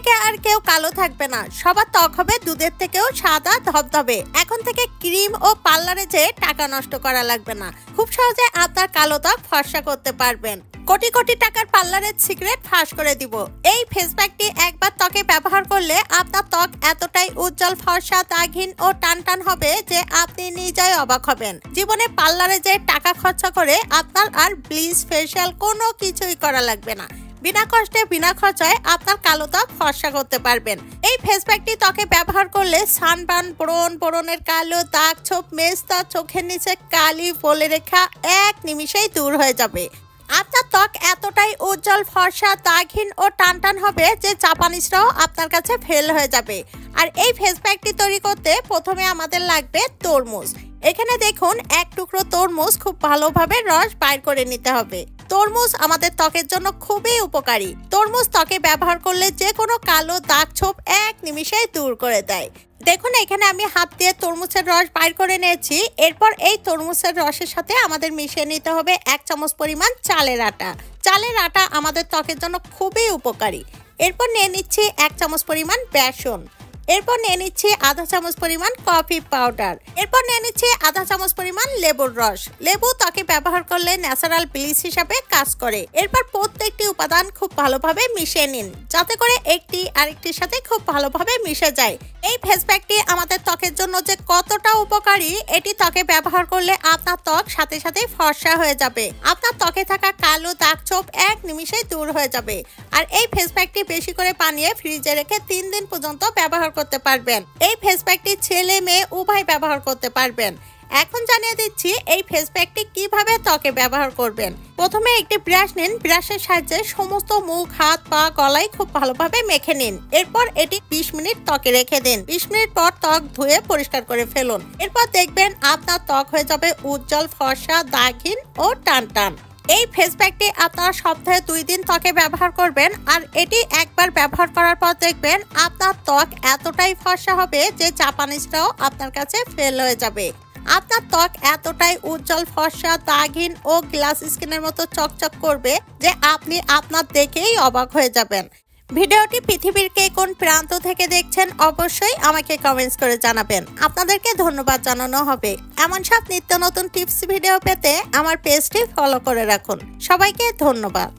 থেকে আর কেউ কালো থাকবে না। সবার ত্বক হবে, দুধের থেকেও সাদা, ধবধবে। এখন থেকে ক্রিম ও পার্লারে যেয়ে টাকা নষ্ট করা লাগবে না। খুব সহজে আপনার কালো ত্বক ফর্সা করতে পারবেন। কোটি কোটি টাকার পার্লারের সিক্রেট ফাঁস করে দিব। এই ফেস প্যাকটি একবার ত্বকে ব্যবহার করলে আপনার ত্বক এতটাই উজ্জ্বল, ফর্সা, দাগহীন ও টান টান হবে যে আপনি নিজেই অবাক হবেন। জীবনে পার্লারে যে টাকা খরচা করে আপনার আর ব্লিচ ফেসিয়াল কোনো কিছুই করা লাগবে না। বিনা কষ্টে, বিনা খরচায় আপনার কালো ত্বক ফর্সা করতে পারবেন। এই ফেস প্যাকটি ত্বকে ব্যবহার করলে সানবার্ন ব্রণ, ব্রণের কালো দাগ, ছোপ মেস্তা চোখের নিচে কালি, ফলে রেখা এক নিমিষেই দূর হয়ে যাবে। আপনার ত্বক এতটাই উজ্জ্বল, ফর্সা, দাগহীন ও টান টান হবে যে জাপানিজরাও আপনার কাছে ফেল হয়ে যাবে। আর এই ফেস প্যাকটি তৈরি করতে প্রথমে আমাদের লাগবে তরমুজ। এখানে দেখুন, এক টুকরো তরমুজ খুব ভালোভাবে রস বাইর করে নিতে হবে। তরমুজ আমাদের ত্বকের জন্য খুবই উপকারী। তরমুজ ত্বকে ব্যবহার করলে যে কোনো কালো দাগ ছোপ এক নিমিষেই দূর করে দেয়। দেখুন, এখানে আমি হাত দিয়ে তরমুজের রস বাইর করে নিয়েছি। এরপর এই তরমুজের রসের সাথে আমাদের মিশিয়ে নিতে হবে এক চামচ পরিমাণ চালের আটা। চালের আটা আমাদের ত্বকের জন্য খুবই উপকারী। এরপর নিয়ে নিচ্ছি এক চামচ পরিমাণ বেসন। এরপর নিয়ে নিচ্ছি আধা চামচ পরিমাণ কফি পাউডার। এরপর নিয়ে নিচ্ছি আধা চামচ পরিমাণ লেবুর রস। লেবু ত্বকে ব্যবহার করলে ন্যাচারাল ব্লিচ হিসাবে কাজ করে। এরপর প্রত্যেকটি উপাদান খুব ভালোভাবে মিশিয়ে নিন। যাতে করে একটি আরেকটির সাথে খুব ভালোভাবে মিশে যায়। এই ফেস প্যাকটি আমাদের ত্বকের জন্য যে কতটা উপকারী, এটি ত্বকে ব্যবহার করলে আপনার ত্বক সাথে সাথে ফর্সা হয়ে যাবে। আপনার ত্বকে থাকা কালো দাগ চোপ এক নিমিষেই দূর হয়ে যাবে। আর এই ফেস প্যাকটি বেশি করে পানিয়ে ফ্রিজে রেখে তিন দিন পর্যন্ত ব্যবহার করতে পারবেন। এই ফেস প্যাকটি ছেলে মেয়ে উভয় ব্যবহার করতে পারবেন। এখন জানিয়ে দিচ্ছি এই ফেস প্যাকটি কীভাবে ত্বকে ব্যবহার করবেন। প্রথমে একটি ব্রাশ নিন। ব্রাশের সাহায্যে সমস্ত মুখ, হাত, পা, গলায় খুব ভালোভাবে মেখে নিন। এরপর এটি 20 মিনিট ত্বকে রেখে দিন। 20 মিনিট পর ত্বক ধুয়ে পরিষ্কার করে ফেলুন। এরপর দেখবেন আপনার ত্বক হয়ে যাবে উজ্জ্বল ফর্সা, দাগহীন ও টান টান এই ফেস প্যাকটি আপনারা সপ্তাহে দুই দিন ত্বকে ব্যবহার করবেন আর এটি একবার ব্যবহার করার পর দেখবেন আপনার ত্বক এতটাই ফর্সা হবে যে জাপানিজটাও আপনার কাছে ফেল হয়ে যাবে। আপনার ত্বক এতটাই উজ্জ্বল, ফর্সা দাগিন ও গ্লাস স্কিনের মতো চকচক করবে যে আপনি আপনার দেখেই অবাক হয়ে যাবেন। ভিডিওটি পৃথিবীর কে কোন প্রান্ত থেকে দেখছেন অবশ্যই আমাকে কমেন্টস করে জানাবেন। আপনাদেরকে ধন্যবাদ জানানো হবে। এমন সব নিত্য নতুন টিপস ভিডিও পেতে আমার পেজটি ফলো করে রাখুন। সবাইকে ধন্যবাদ।